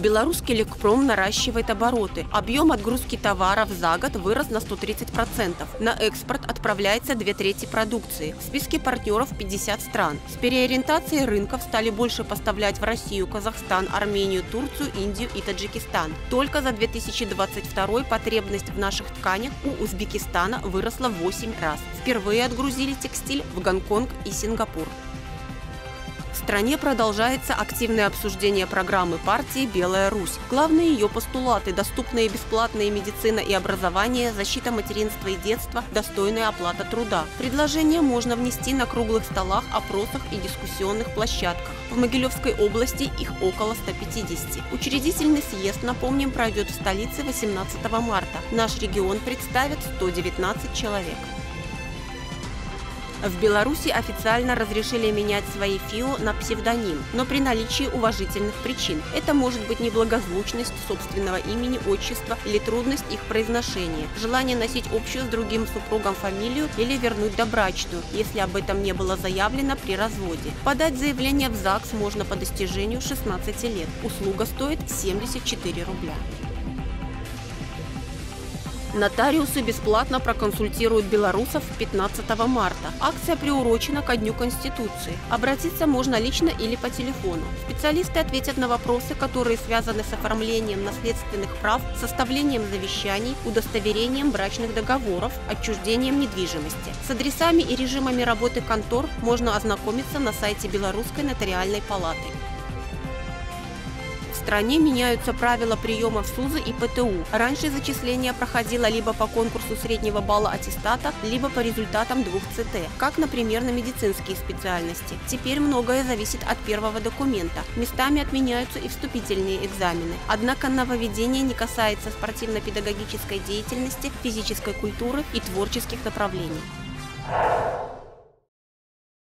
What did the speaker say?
Белорусский лекпром наращивает обороты. Объем отгрузки товаров за год вырос на 130%. На экспорт отправляется две трети продукции. В списке партнеров 50 стран. С переориентацией рынков стали больше поставлять в Россию, Казахстан, Армению, Турцию, Индию и Таджикистан. Только за 2022 потребность в наших тканях у Узбекистана выросла в 8 раз. Впервые отгрузили текстиль в Гонконг и Сингапур. Стране продолжается активное обсуждение программы партии «Белая Русь». Главные ее постулаты – доступная и бесплатная медицина и образование, защита материнства и детства, достойная оплата труда. Предложения можно внести на круглых столах, опросах и дискуссионных площадках. В Могилевской области их около 150. Учредительный съезд, напомним, пройдет в столице 18 марта. Наш регион представит 119 человек. В Беларуси официально разрешили менять свои ФИО на псевдоним, но при наличии уважительных причин. Это может быть неблагозвучность собственного имени, отчества или трудность их произношения, желание носить общую с другим супругом фамилию или вернуть добрачную, если об этом не было заявлено при разводе. Подать заявление в ЗАГС можно по достижению 16 лет. Услуга стоит 74 рубля. Нотариусы бесплатно проконсультируют белорусов 15 марта. Акция приурочена ко Дню Конституции. Обратиться можно лично или по телефону. Специалисты ответят на вопросы, которые связаны с оформлением наследственных прав, составлением завещаний, удостоверением брачных договоров, отчуждением недвижимости. С адресами и режимами работы контор можно ознакомиться на сайте Белорусской нотариальной палаты стране меняются правила приема в СУЗы и ПТУ. Раньше зачисление проходило либо по конкурсу среднего балла аттестата, либо по результатам двух ЦТ, как, например, на медицинские специальности. Теперь многое зависит от первого документа. Местами отменяются и вступительные экзамены. Однако нововведение не касается спортивно-педагогической деятельности, физической культуры и творческих направлений.